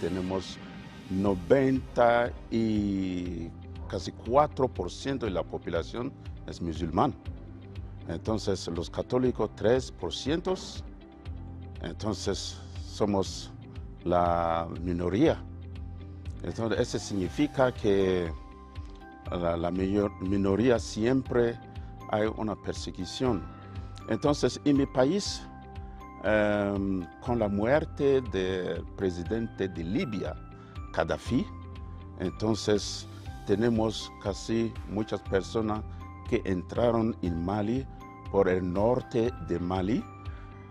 Tenemos 90 y casi 4% de la población es musulmán. Entonces los católicos 3%. Entonces somos la minoría. Entonces eso significa que la, la minoría siempre hay una persecución. Entonces en mi país, em, con la muerte del presidente de Libia, Gaddafi, entonces tenemos casi muchas personas que entraron en Mali por el norte de Mali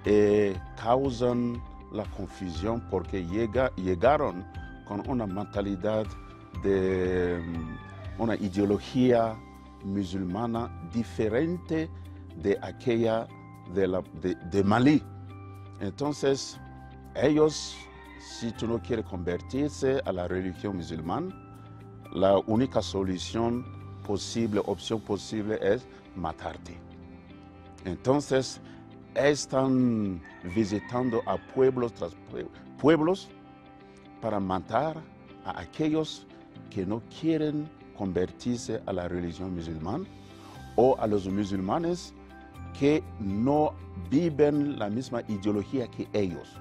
y eh, causan la confusión porque llega, llegaron con una mentalidad de mm, una ideología musulmana diferente de aquella de, la, de, de Mali. Entonces, ellos, si tú no quieres convertirse a la religión musulmana, la única solución posible, opción posible es matarte. Entonces, están visitando a pueblos tras pueblos para matar a aquellos que no quieren convertirse a la religión musulmana o a los musulmanes que no viven la misma ideología que ellos.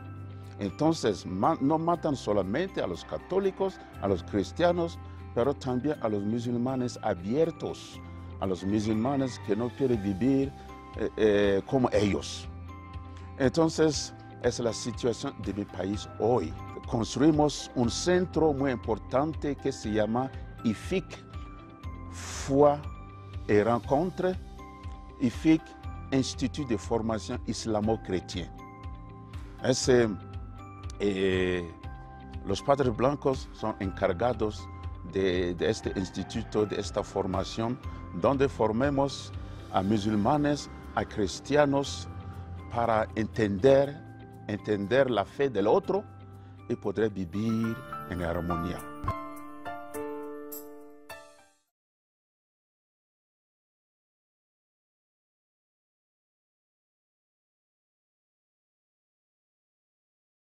Entonces, no matan solamente a los católicos, a los cristianos, pero también a los musulmanes abiertos, a los musulmanes que no quieren vivir eh, eh, como ellos. Entonces, es la situación de mi país hoy. Construimos un centro muy importante que se llama IFIC, Foi et Rencontre, IFIC, Institut de Formation Islamo-Chrétien. Eh, los padres blancos son encargados de, de, este instituto, de esta formación, donde formemos a musulmanes, a cristianos, para entender, entender la fe del otro y poder vivir en armonía.